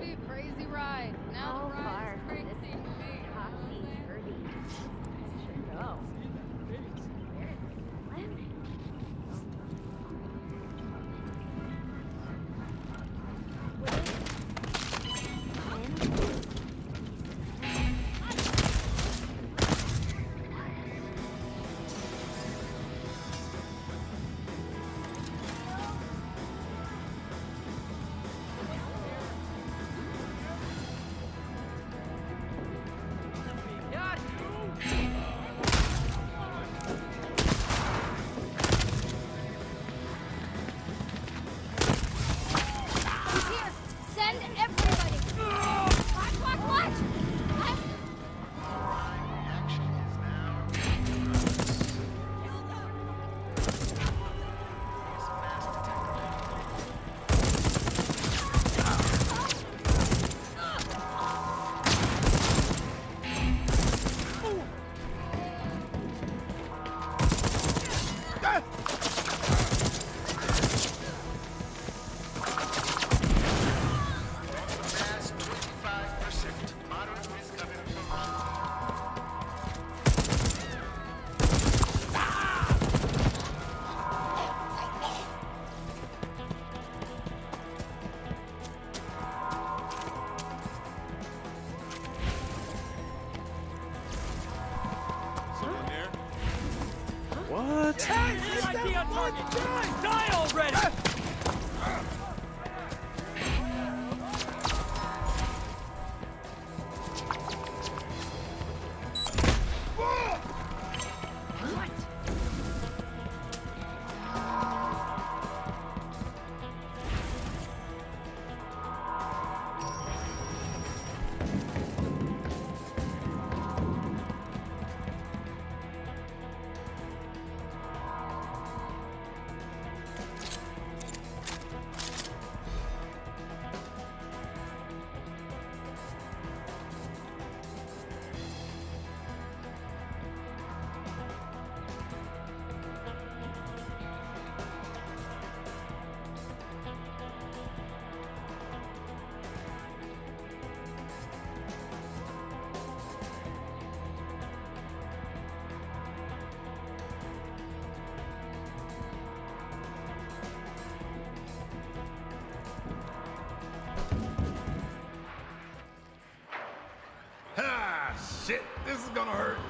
be a crazy ride. Now the ride far. crazy What? Hey, Die already! shit, this is gonna hurt.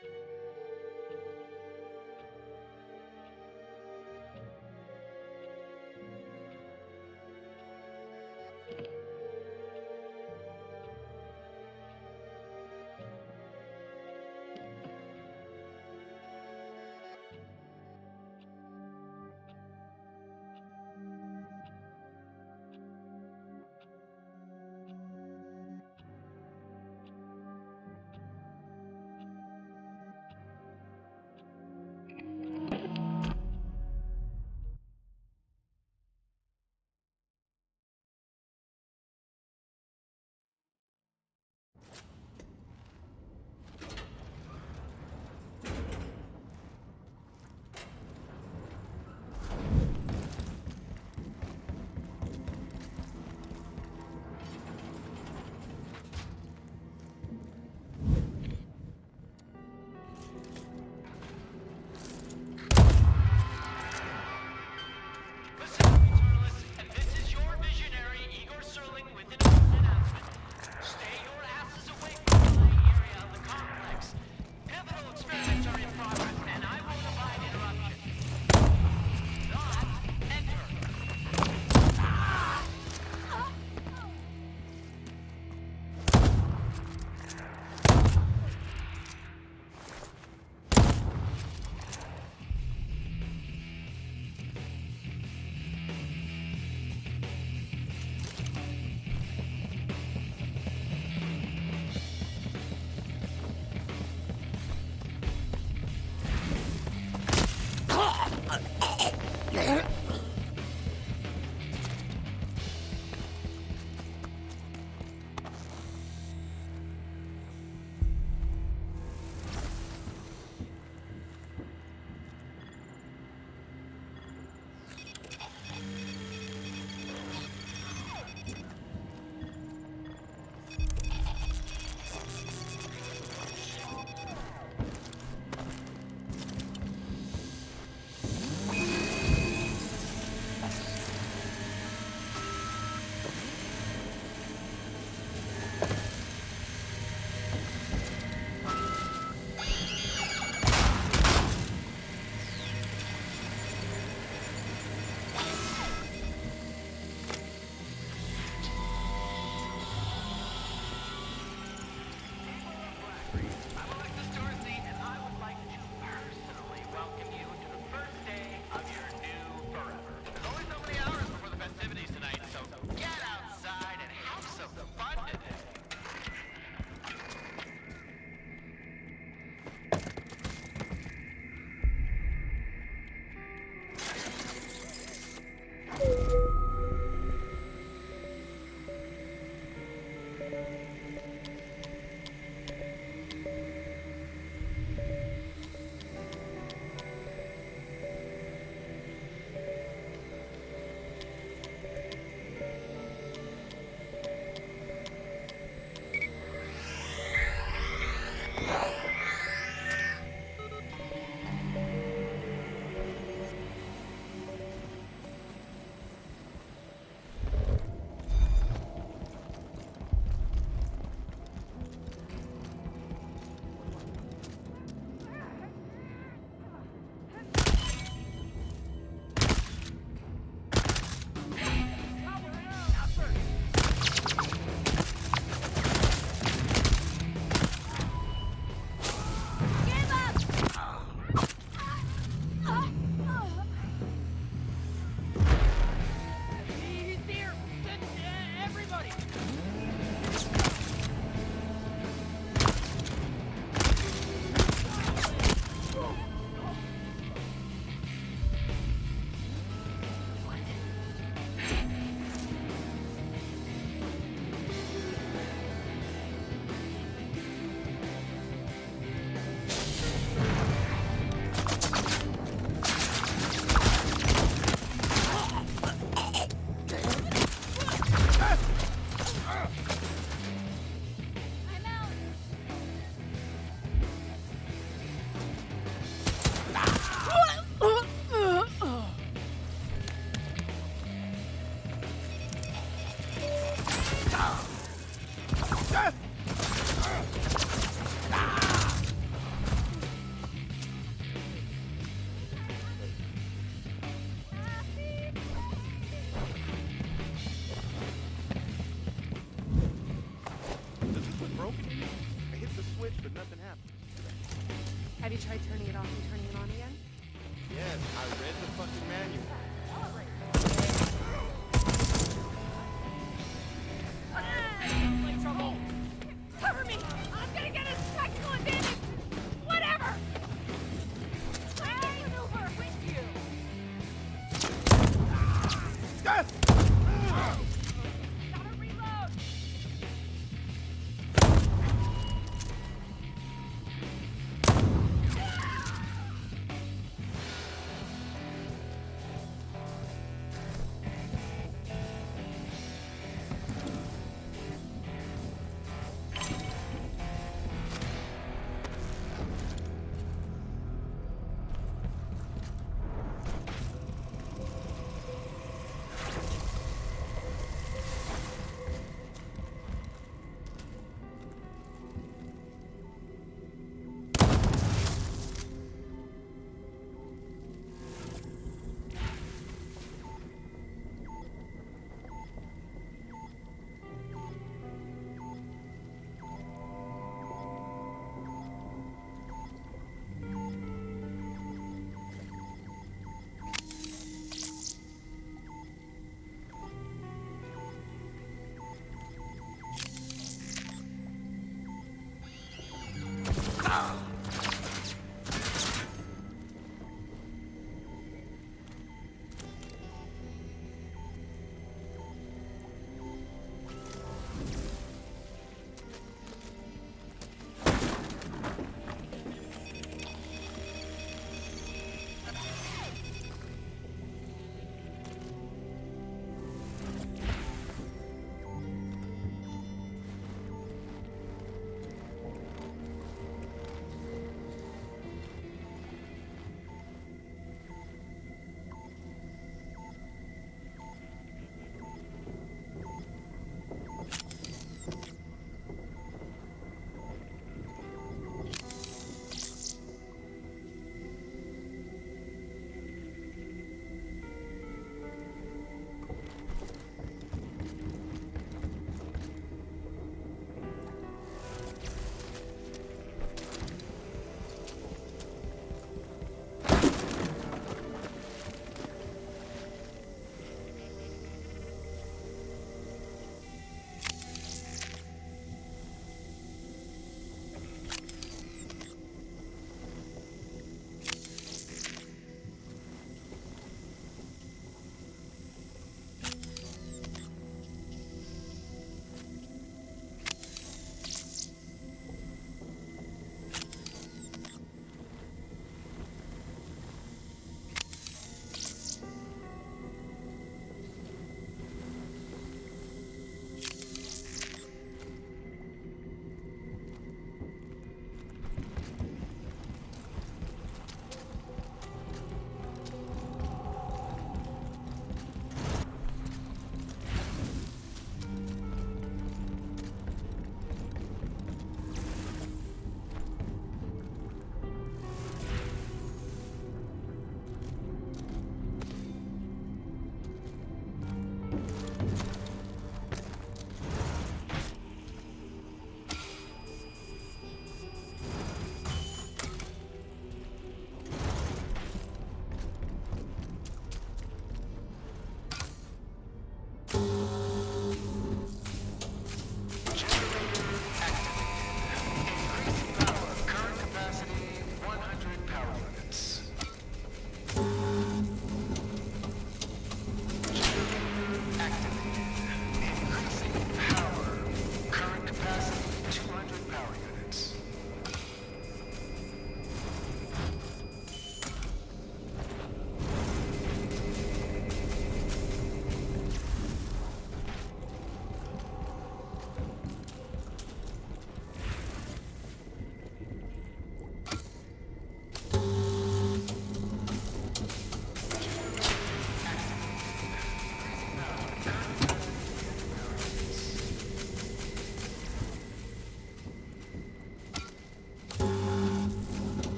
Listen,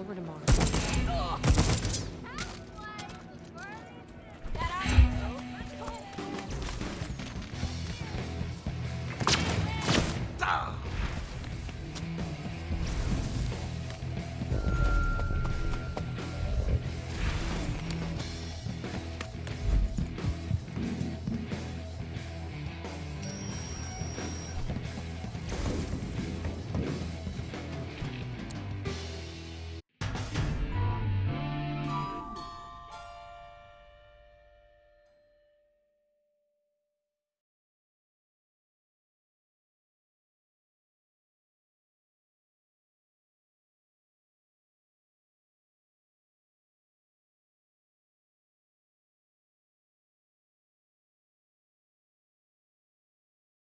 over tomorrow.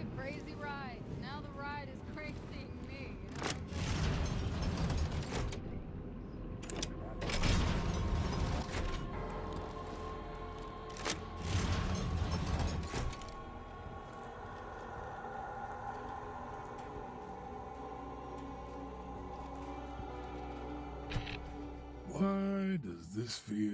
a crazy ride. Now the ride is crazying me. Why does this feel.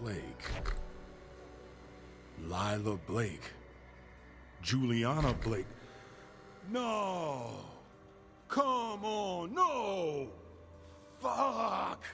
Blake. Lila Blake. Julianna Blake. No! Come on, no! Fuck!